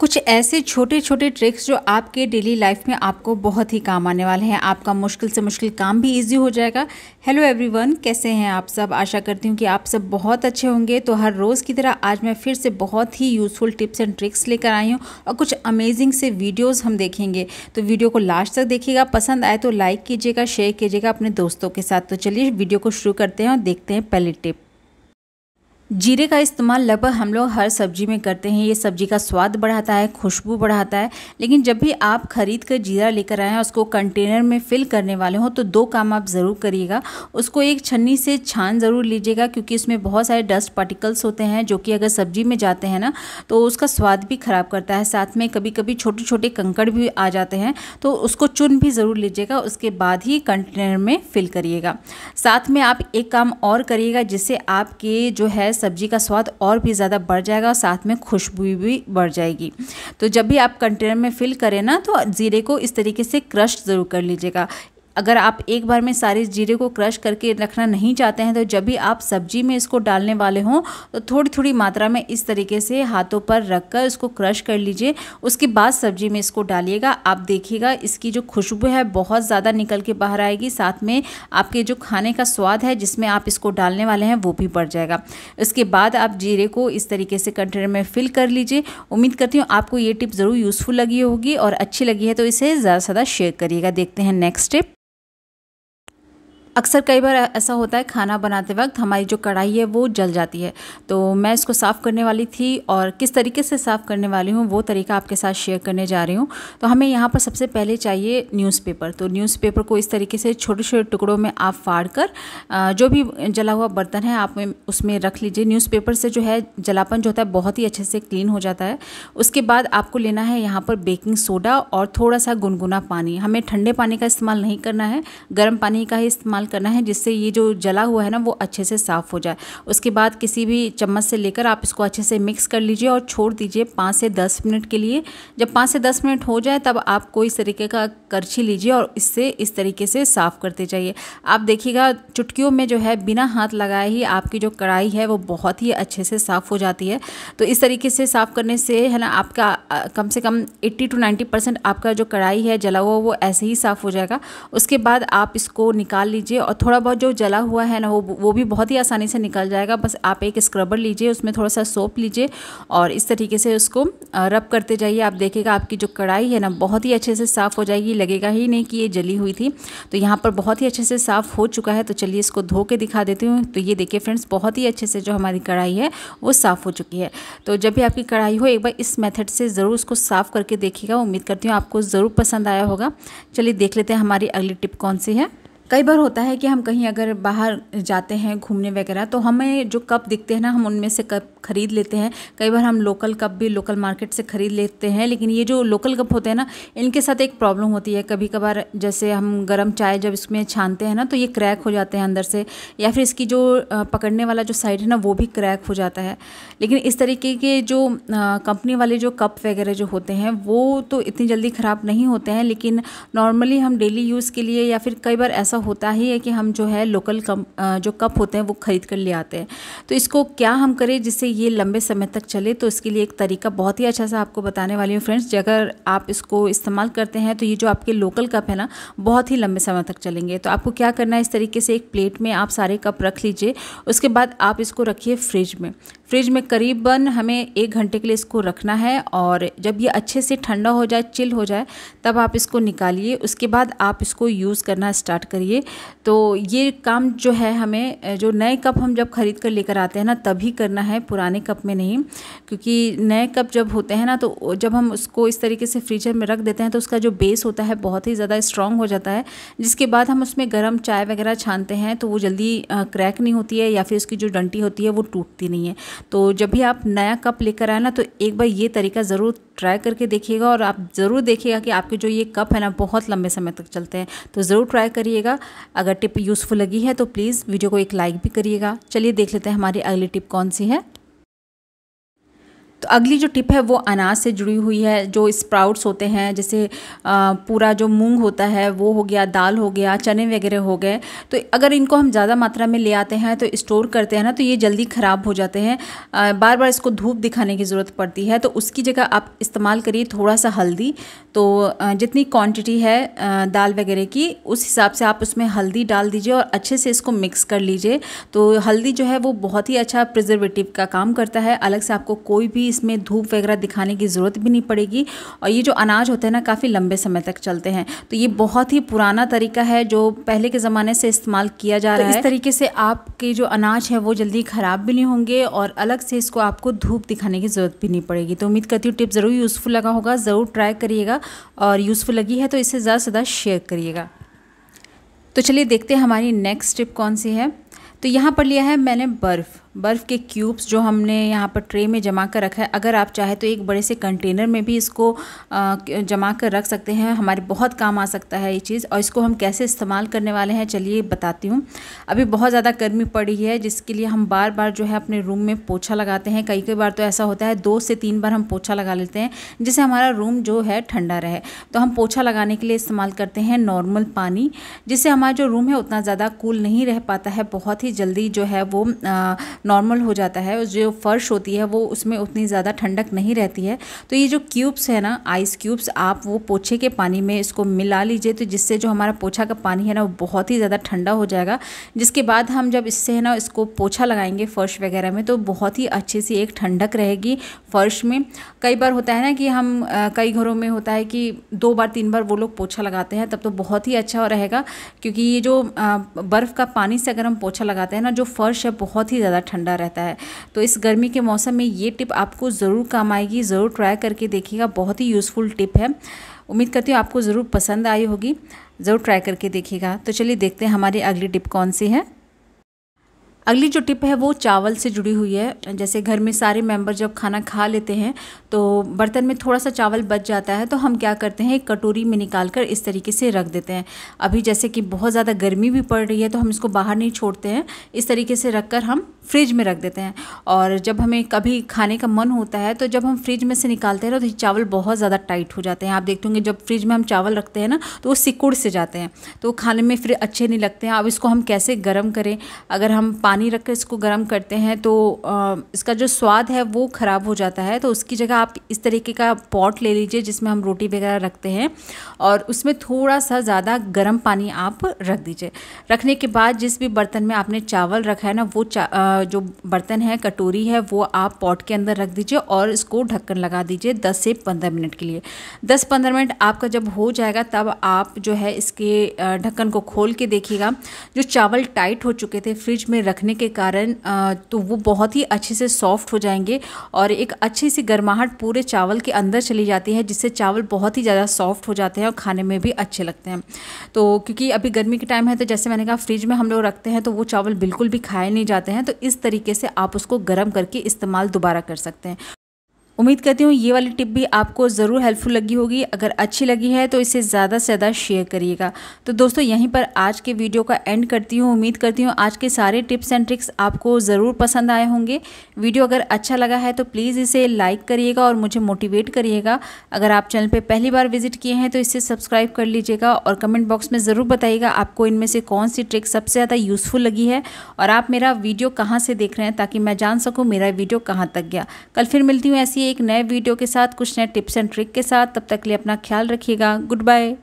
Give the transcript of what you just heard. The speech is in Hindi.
कुछ ऐसे छोटे छोटे ट्रिक्स जो आपके डेली लाइफ में आपको बहुत ही काम आने वाले हैं। आपका मुश्किल से मुश्किल काम भी इजी हो जाएगा। हेलो एवरीवन कैसे हैं आप सब? आशा करती हूँ कि आप सब बहुत अच्छे होंगे। तो हर रोज़ की तरह आज मैं फिर से बहुत ही यूज़फुल टिप्स एंड ट्रिक्स लेकर आई हूँ और कुछ अमेजिंग से वीडियोज़ हम देखेंगे। तो वीडियो को लास्ट तक देखिएगा। पसंद आए तो लाइक कीजिएगा शेयर कीजिएगा अपने दोस्तों के साथ। तो चलिए वीडियो को शुरू करते हैं और देखते हैं पहली टिप जीरे का इस्तेमाल लगभग हम लोग हर सब्ज़ी में करते हैं। ये सब्ज़ी का स्वाद बढ़ाता है, खुशबू बढ़ाता है। लेकिन जब भी आप ख़रीद कर जीरा लेकर आएँ उसको कंटेनर में फिल करने वाले हों तो दो काम आप ज़रूर करिएगा। उसको एक छन्नी से छान ज़रूर लीजिएगा, क्योंकि इसमें बहुत सारे डस्ट पार्टिकल्स होते हैं, जो कि अगर सब्ज़ी में जाते हैं ना तो उसका स्वाद भी ख़राब करता है। साथ में कभी कभी छोटे छोटे कंकड़ भी आ जाते हैं तो उसको चुन भी ज़रूर लीजिएगा। उसके बाद ही कंटेनर में फिल करिएगा। साथ में आप एक काम और करिएगा, जिससे आपके जो है सब्ज़ी का स्वाद और भी ज़्यादा बढ़ जाएगा और साथ में खुशबू भी बढ़ जाएगी। तो जब भी आप कंटेनर में फिल करें ना तो ज़ीरे को इस तरीके से क्रश ज़रूर कर लीजिएगा। अगर आप एक बार में सारे जीरे को क्रश करके रखना नहीं चाहते हैं तो जब भी आप सब्ज़ी में इसको डालने वाले हों तो थोड़ी थोड़ी मात्रा में इस तरीके से हाथों पर रख कर इसको क्रश कर लीजिए। उसके बाद सब्ज़ी में इसको डालिएगा। आप देखिएगा, इसकी जो खुशबू है, बहुत ज़्यादा निकल के बाहर आएगी। साथ में आपके जो खाने का स्वाद है, जिसमें आप इसको डालने वाले हैं, वो भी बढ़ जाएगा। इसके बाद आप जीरे को इस तरीके से कंटेनर में फिल कर लीजिए। उम्मीद करती हूँ, आपको ये टिप ज़रूर यूज़फुल लगी होगी और अच्छी लगी है तो इसे ज़्यादा से ज़्यादा शेयर करिएगा। देखते हैं नेक्स्ट टिप। अक्सर कई बार ऐसा होता है खाना बनाते वक्त हमारी जो कढ़ाई है वो जल जाती है। तो मैं इसको साफ़ करने वाली थी और किस तरीके से साफ़ करने वाली हूँ वो तरीका आपके साथ शेयर करने जा रही हूँ। तो हमें यहाँ पर सबसे पहले चाहिए न्यूज़पेपर। तो न्यूज़पेपर को इस तरीके से छोटे छोटे टुकड़ों में आप फाड़ कर जो भी जला हुआ बर्तन है आप उसमें रख लीजिए। न्यूज़पेपर से जो है जलापन जो होता है बहुत ही अच्छे से क्लीन हो जाता है। उसके बाद आपको लेना है यहाँ पर बेकिंग सोडा और थोड़ा सा गुनगुना पानी। हमें ठंडे पानी का इस्तेमाल नहीं करना है, गर्म पानी का ही इस्तेमाल इस्तेमाल करना है जिससे ये जो जला हुआ है ना, वो अच्छे से साफ़ हो जाए। उसके बाद किसी भी चम्मच से लेकर आप इसको अच्छे से मिक्स कर लीजिए और छोड़ दीजिए पाँच से दस मिनट के लिए। जब पाँच से दस मिनट हो जाए, तब आप कोई इस तरीके का करछी लीजिए और इससे इस तरीके से साफ़ करते जाइए। आप देखिएगा, चुटकियों में जो है, बिना हाथ लगाए ही आपकी जो कढ़ाई है, वो बहुत ही अच्छे से साफ़ हो जाती है। तो इस तरीके से साफ़ करने से, है ना, आपका कम से कम 80 टू 90 परसेंट आपका जो कढ़ाई है, जला हुआ, वो ऐसे ही साफ़ हो जाएगा। उसके बाद आप इसको निकाल लीजिए लीजिए और थोड़ा बहुत जो जला हुआ है ना, वो वो भी बहुत ही आसानी से निकल जाएगा। बस आप एक स्क्रबर लीजिए, उसमें थोड़ा सा सोप लीजिए और इस तरीके से उसको रब करते जाइए। आप देखिएगा आपकी जो कढ़ाई है ना, बहुत ही अच्छे से साफ़ हो जाएगी। लगेगा ही नहीं कि ये जली हुई थी। तो यहाँ पर बहुत ही अच्छे से साफ़ हो चुका है। तो चलिए इसको धो के दिखा देती हूँ। तो ये देखिए फ्रेंड्स, बहुत ही अच्छे से जो हमारी कढ़ाई है, वो साफ़ हो चुकी है। तो जब भी आपकी कढ़ाई हो, एक बार इस मेथड से ज़रूर उसको साफ़ करके देखिएगा। उम्मीद करती हूँ आपको ज़रूर पसंद आया होगा। चलिए देख लेते हैं हमारी अगली टिप कौन सी है। कई बार होता है कि हम कहीं अगर बाहर जाते हैं घूमने वगैरह तो हमें जो कप दिखते हैं ना, हम उनमें से कप खरीद लेते हैं। कई बार हम लोकल कप भी लोकल मार्केट से ख़रीद लेते हैं, लेकिन ये जो लोकल कप होते हैं ना, इनके साथ एक प्रॉब्लम होती है। कभी कभार जैसे हम गर्म चाय जब इसमें छानते हैं ना तो ये क्रैक हो जाते हैं अंदर से, या फिर इसकी जो पकड़ने वाला जो साइड है ना, वो भी क्रैक हो जाता है। लेकिन इस तरीके के जो कंपनी वाले जो कप वगैरह जो होते हैं, वो तो इतनी जल्दी ख़राब नहीं होते हैं, लेकिन नॉर्मली हम डेली यूज़ के लिए या फिर कई बार ऐसा ऐसा होता ही है कि हम जो है लोकल कम जो कप होते हैं, वो ख़रीद कर ले आते हैं। तो इसको क्या हम करें जिससे ये लंबे समय तक चले तो इसके लिए एक तरीका बहुत ही अच्छा सा आपको बताने वाली हूँ फ्रेंड्स अगर आप इसको इस्तेमाल करते हैं तो ये जो आपके लोकल कप है ना, बहुत ही लंबे समय तक चलेंगे। तो आपको क्या करना है, इस तरीके से एक प्लेट में आप सारे कप रख लीजिए, उसके बाद आप इसको रखिए फ्रिज में। फ्रिज में करीबन हमें एक घंटे के लिए इसको रखना है और जब ये अच्छे से ठंडा हो जाए, चिल हो जाए, तब आप इसको निकालिए। उसके बाद आप इसको यूज़ करना स्टार्ट करिए। तो ये काम जो है हमें, जो नए कप हम जब ख़रीद कर लेकर आते हैं ना, तभी करना है, पुराने कप में नहीं। क्योंकि नए कप जब होते हैं ना तो जब हम उसको इस तरीके से फ्रीजर में रख देते हैं तो उसका जो बेस होता है बहुत ही ज़्यादा स्ट्रॉन्ग हो जाता है। जिसके बाद हम उसमें गर्म चाय वगैरह छानते हैं तो वो जल्दी क्रैक नहीं होती है या फिर उसकी जो डंटी होती है, वो टूटती नहीं है। तो जब भी आप नया कप लेकर आए ना तो एक बार ये तरीका ज़रूर ट्राई करके देखिएगा और आप ज़रूर देखिएगा कि आपके जो ये कप है ना, बहुत लंबे समय तक चलते हैं। तो ज़रूर ट्राई करिएगा। अगर टिप यूज़फुल लगी है तो प्लीज़ वीडियो को एक लाइक भी करिएगा। चलिए देख लेते हैं हमारी अगली टिप कौन सी है। तो अगली जो टिप है, वो अनाज से जुड़ी हुई है, जो स्प्राउट्स होते हैं, जैसे पूरा जो मूंग होता है, वो हो गया, दाल हो गया, चने वगैरह हो गए। तो अगर इनको हम ज़्यादा मात्रा में ले आते हैं तो स्टोर करते हैं ना तो ये जल्दी ख़राब हो जाते हैं। बार बार इसको धूप दिखाने की ज़रूरत पड़ती है तो उसकी जगह आप इस्तेमाल करिए थोड़ा सा हल्दी। तो जितनी क्वांटिटी है दाल वगैरह की, उस हिसाब से आप उसमें हल्दी डाल दीजिए और अच्छे से इसको मिक्स कर लीजिए। तो हल्दी जो है, वो बहुत ही अच्छा प्रिजर्वेटिव का काम करता है। अलग से आपको कोई भी इसमें धूप वगैरह दिखाने की ज़रूरत भी नहीं पड़ेगी और ये जो अनाज होते हैं ना काफ़ी लंबे समय तक चलते हैं। तो ये बहुत ही पुराना तरीका है जो पहले के ज़माने से इस्तेमाल किया जा तो रहा है। इस तरीके से आपके जो अनाज है वो जल्दी ख़राब भी नहीं होंगे और अलग से इसको आपको धूप दिखाने की ज़रूरत भी नहीं पड़ेगी। तो उम्मीद करती हूँ टिप ज़रूर यूज़फुल लगा होगा ज़रूर ट्राई करिएगा और यूज़फुल लगी है तो इसे ज़्यादा से ज़्यादा शेयर करिएगा। तो चलिए देखते हैं हमारी नेक्स्ट टिप कौन सी है। तो यहाँ पर लिया है मैंने बर्फ़। बर्फ़ के क्यूब्स जो हमने यहाँ पर ट्रे में जमा कर रखा है, अगर आप चाहे तो एक बड़े से कंटेनर में भी इसको जमा कर रख सकते हैं। हमारे बहुत काम आ सकता है ये चीज़, और इसको हम कैसे इस्तेमाल करने वाले हैं, चलिए बताती हूँ। अभी बहुत ज़्यादा गर्मी पड़ी है, जिसके लिए हम बार बार जो है अपने रूम में पोछा लगाते हैं। कई कई बार तो ऐसा होता है, दो से तीन बार हम पोछा लगा लेते हैं, जिससे हमारा रूम जो है ठंडा रहे। तो हम पोछा लगाने के लिए इस्तेमाल करते हैं नॉर्मल पानी, जिससे हमारा जो रूम है उतना ज़्यादा कूल नहीं रह पाता है, बहुत ही जल्दी जो है वो नॉर्मल हो जाता है, जो फ़र्श होती है, वो उसमें उतनी ज़्यादा ठंडक नहीं रहती है। तो ये जो क्यूब्स है ना आइस क्यूब्स आप वो पोछे के पानी में इसको मिला लीजिए तो जिससे जो हमारा पोछा का पानी है ना, वो बहुत ही ज़्यादा ठंडा हो जाएगा। जिसके बाद हम जब इससे है ना, इसको पोछा लगाएँगे फ़र्श वगैरह में तो बहुत ही अच्छी सी एक ठंडक रहेगी फ़र्श में। कई बार होता है ना कि हम कई घरों में होता है कि दो बार, तीन बार वो लोग पोछा लगाते हैं, तब तो बहुत ही अच्छा रहेगा। क्योंकि ये जो बर्फ़ का पानी से अगर हम पोछा लगाते हैं ना, जो फ़र्श है, बहुत ही ज़्यादा रहता है। तो इस गर्मी के मौसम में ये टिप आपको ज़रूर काम आएगी, ज़रूर ट्राई करके देखिएगा, बहुत ही यूज़फुल टिप है। उम्मीद करती हूँ आपको ज़रूर पसंद आई होगी, ज़रूर ट्राई करके देखिएगा। तो चलिए देखते हैं हमारी अगली टिप कौन सी है। अगली जो टिप है वो चावल से जुड़ी हुई है। जैसे घर में सारे मेंबर जब खाना खा लेते हैं तो बर्तन में थोड़ा सा चावल बच जाता है तो हम क्या करते हैं, एक कटोरी में निकाल कर इस तरीके से रख देते हैं। अभी जैसे कि बहुत ज़्यादा गर्मी भी पड़ रही है तो हम इसको बाहर नहीं छोड़ते हैं। इस तरीके से रख कर हम फ्रिज में रख देते हैं। और जब हमें कभी खाने का मन होता है तो जब हम फ्रिज में से निकालते हैं तो चावल बहुत ज़्यादा टाइट हो जाते हैं। आप देखते होंगे, जब फ्रिज में हम चावल रखते हैं ना तो वो सिकुड़ से जाते हैं। तो खाने में फिर अच्छे नहीं लगते हैं। अब इसको हम कैसे गर्म करें? अगर हम पानी रख कर इसको गर्म करते हैं तो इसका जो स्वाद है वो ख़राब हो जाता है। तो उसकी जगह आप इस तरीके का पॉट ले लीजिए जिसमें हम रोटी वगैरह रखते हैं और उसमें थोड़ा सा ज़्यादा गर्म पानी आप रख दीजिए। रखने के बाद जिस भी बर्तन में आपने चावल रखा है ना, वो जो बर्तन है, कटोरी है, वो आप पॉट के अंदर रख दीजिए और इसको ढक्कन लगा दीजिए 10 से 15 मिनट के लिए। 10-15 मिनट आपका जब हो जाएगा, तब आप जो है इसके ढक्कन को खोल के देखिएगा। जो चावल टाइट हो चुके थे फ्रिज में रखने के कारण तो वो बहुत ही अच्छे से सॉफ्ट हो जाएँगे और एक अच्छी सी गर्माहट पूरे चावल के अंदर चली जाती है, जिससे चावल बहुत ही ज़्यादा सॉफ्ट हो जाते हैं और खाने में भी अच्छे लगते हैं। तो क्योंकि अभी गर्मी के टाइम है तो जैसे मैंने कहा, फ्रिज में हम लोग रखते हैं तो वो चावल बिल्कुल भी खाए नहीं जाते हैं तो इस तरीके से आप उसको गर्म करके इस्तेमाल दोबारा कर सकते हैं। उम्मीद करती हूँ ये वाली टिप भी आपको ज़रूर हेल्पफुल लगी होगी। अगर अच्छी लगी है तो इसे ज़्यादा से ज़्यादा शेयर करिएगा। तो दोस्तों, यहीं पर आज के वीडियो का एंड करती हूँ। उम्मीद करती हूँ आज के सारे टिप्स एंड ट्रिक्स आपको ज़रूर पसंद आए होंगे। वीडियो अगर अच्छा लगा है तो प्लीज़ इसे लाइक करिएगा और मुझे मोटिवेट करिएगा। अगर आप चैनल पर पहली बार विज़िट किए हैं तो इसे सब्सक्राइब कर लीजिएगा और कमेंट बॉक्स में ज़रूर बताइएगा आपको इनमें से कौन सी ट्रिक सबसे ज़्यादा यूज़फुल लगी है और आप मेरा वीडियो कहाँ से देख रहे हैं ताकि मैं जान सकूँ मेरा वीडियो कहाँ तक गया। कल फिर मिलती हूँ ऐसी एक नए वीडियो के साथ कुछ नए टिप्स एंड ट्रिक के साथ। तब तक लिए अपना ख्याल रखिएगा। Good bye